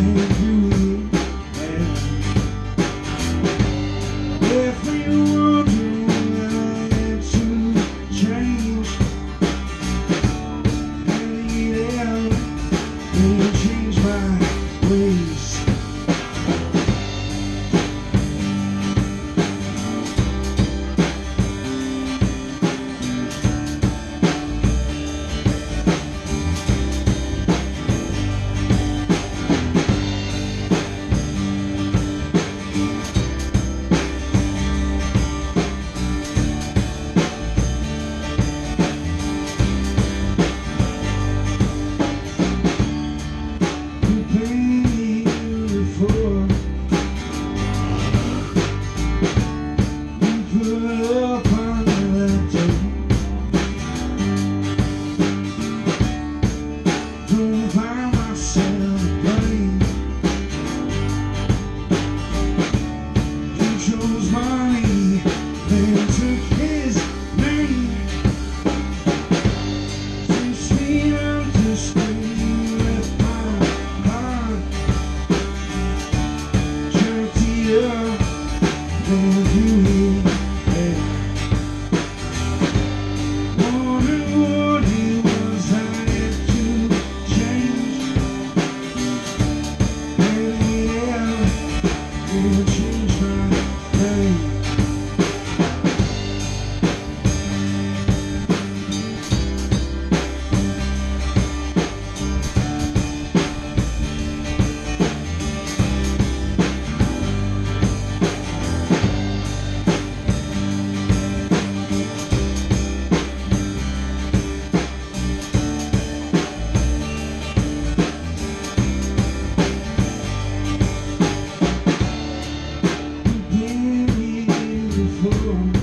you home